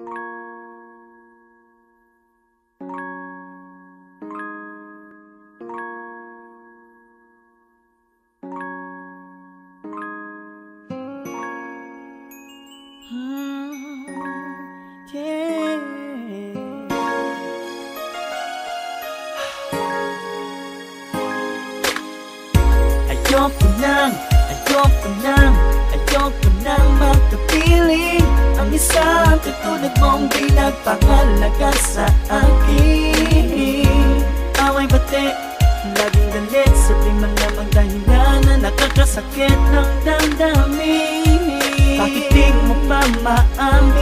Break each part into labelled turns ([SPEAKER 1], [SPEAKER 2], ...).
[SPEAKER 1] Mm, yeah. Ayoko nang, ayoko nang, ayoko isang katulad mong di nagpangalaga sa akin. Away bate, laging galit Sabi man lamang dahilan na nakakasakit ng damdamin. Bakit di mo pa maamin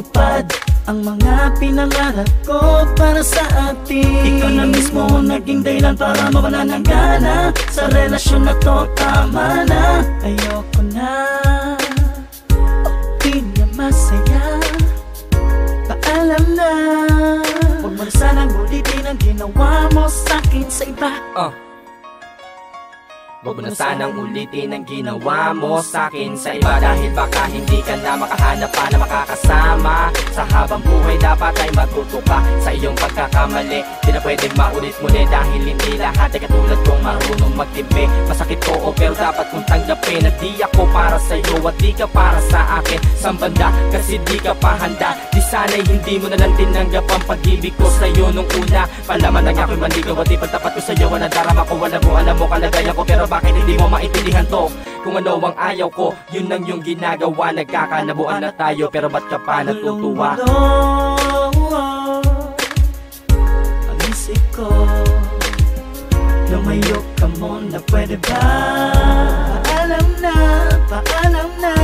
[SPEAKER 1] matutupad ang mga pinangarap ko para sa atin. Ikaw na mismo naging dahilan para mawala ng gana Sa relasyon na to. Tama na. Ayoko na. Di na masaya. Paalam na. Huwag mo na sanang ulitin ang ginawa mo sa'kin sa iba.
[SPEAKER 2] Uh. Huwag mo na sanang ulitin ang ginawa mo sa akin. sa iba Dahil baka hindi ka na makahanap pa na makakasama. Sa habang buhay dapat ay matuto ka sa iyong pagkakamali. Di na pwedeng maulit muli dahil hindi lahat ay katulad kong marunong magtipi Masakit oo pero dapat kong tanggapin Na di ako para sa iyo at di ka para sa akin. Sa banda kasi di ka pa handa. Di sana'y hindi mo na lang tinanggap ang pag-ibig ko sa iyo nung una. Palaman ng ako'y manligaw at di pagtapat ko sa iyo Ang darama ko. Wala mo alam mo kalagayan ko Pero bakit hindi mo maintindihan to? Kung ano ang ayaw ko, yun lang yung ginagawa Nagkakanabuan na tayo pero ba't ka pa natutuwa?
[SPEAKER 1] Ang isip ko Lumayo ka muna, pwede ba? Paalam na, paalam na